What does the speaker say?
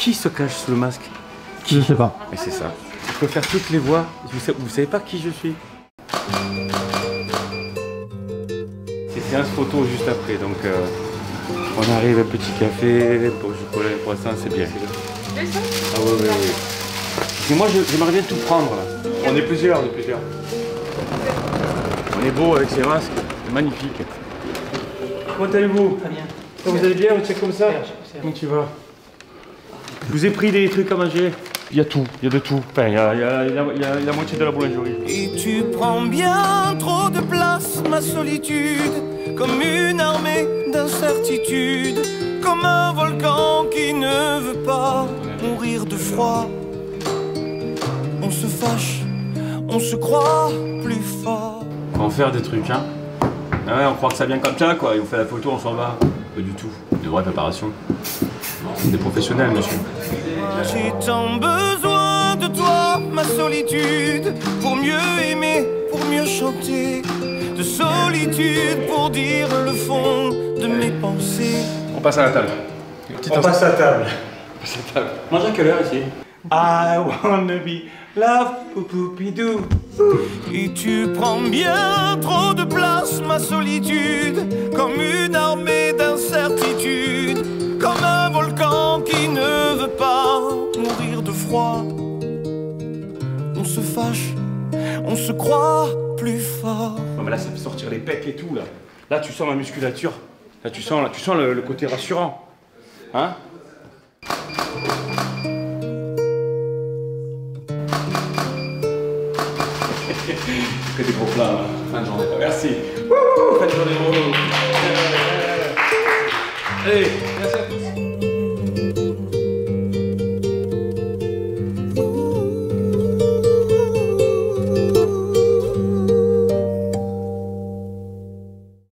Qui se cache sous le masque Je sais pas. Et c'est ça. Je peux faire toutes les voix. Vous savez, vous savez pas qui je suis C'est séance photo juste après, donc euh, on arrive, un petit café, pour chocolat et croissant, c'est bien. Ah oui, oui, oui. Et moi, je- j'aimerais bien tout prendre là. On est plusieurs, on est plusieurs. On est beau avec ces masques, c'est magnifique. Comment allez-vous Très bien. Ça, Vous allez bien, vous êtes comme ça Comment tu vas Je vous ai pris des trucs à manger? Il y a tout, il y a de tout. Enfin, il y a, il y a- il y a- il y a la moitié de la boulangerie. Et tu prends bien trop de place, ma solitude, comme une armée d'incertitude, comme un volcan qui ne veut pas mourir de froid. On se fâche, on se croit plus fort. On va en faire des trucs, hein. Ah ouais, on croit que ça vient comme ça, quoi. Et on fait la photo, on s'en va. Pas du tout. De vraie préparation. Des professionnels, monsieur. J'ai tant besoin de toi, ma solitude, pour mieux aimer, pour mieux chanter. De solitude pour dire le fond de mes pensées. On passe à la table. On passe à table. Mange à quelle heure ici? I wanna be love, poupidou. Et tu prends bien trop de place, ma solitude, comme froid. On se fâche, on se croit plus fort. Non, mais là, ça fait sortir les pecs et tout, là. Là, tu sens ma musculature. Là, tu sens, là, tu sens le, le côté rassurant. Hein Que des gros plats, hein. fin de journée. Merci. Wouhou, fin de journée. Allez, merci.